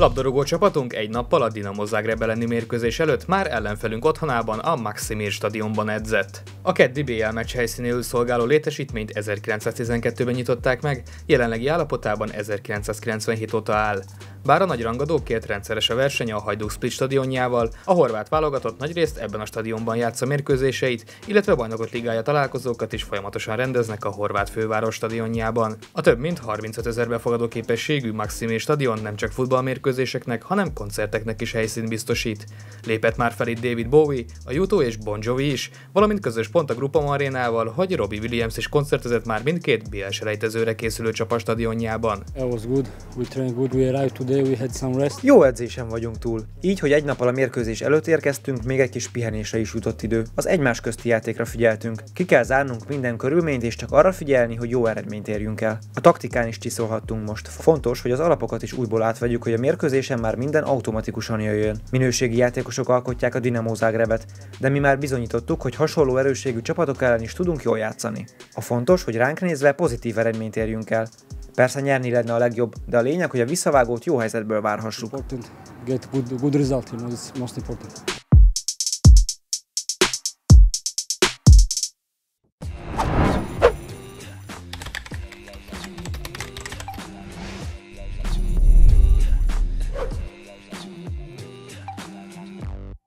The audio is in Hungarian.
Labdarúgó csapatunk egy nappal a Dinamo Zagreb elleni mérkőzés előtt már ellenfelünk otthonában a Maximir stadionban edzett. A keddi BL meccs helyszínéül szolgáló létesítményt 1912-ben nyitották meg, jelenlegi állapotában 1997 óta áll. Bár a nagy rangadókért rendszeres a verseny a Hajduk Split stadionjával, a horvát válogatott nagyrészt ebben a stadionban játsza mérkőzéseit, illetve a bajnokok ligája találkozókat is folyamatosan rendeznek a horvát főváros stadionjában. A több mint 35 ezer befogadó képességű Maximé stadion nem csak futballmérkőzéseknek, hanem koncerteknek is helyszín biztosít. Lépett már fel itt David Bowie, a Jutó és Bon Jovi is, valamint közös pont a Grupa Arénával, hogy Robbie Williams is koncertezett már mindkét BL selejtezőre készülő csapat stadionjában. It was good. We trained good. We arrived today. We had some rest. Jó edzésen vagyunk túl. Így, hogy egy nappal a mérkőzés előtt érkeztünk, még egy kis pihenésre is jutott idő. Az egymás közti játékra figyeltünk. Ki kell zárnunk minden körülményt, és csak arra figyelni, hogy jó eredményt érjünk el. A taktikán is csiszolhattunk most. Fontos, hogy az alapokat is újból átvegyük, hogy a mérkőzésen már minden automatikusan jöjjön. Minőségi játékosok alkotják a Dinamo Zagrebet, de mi már bizonyítottuk, hogy hasonló erősségű csapatok ellen is tudunk jól játszani. A fontos, hogy ránk nézve pozitív eredményt érjünk el. Persze nyerni lenne a legjobb, de a lényeg, hogy a visszavágót jó helyzetből várhassuk. Important. Get good good result. You know, most important.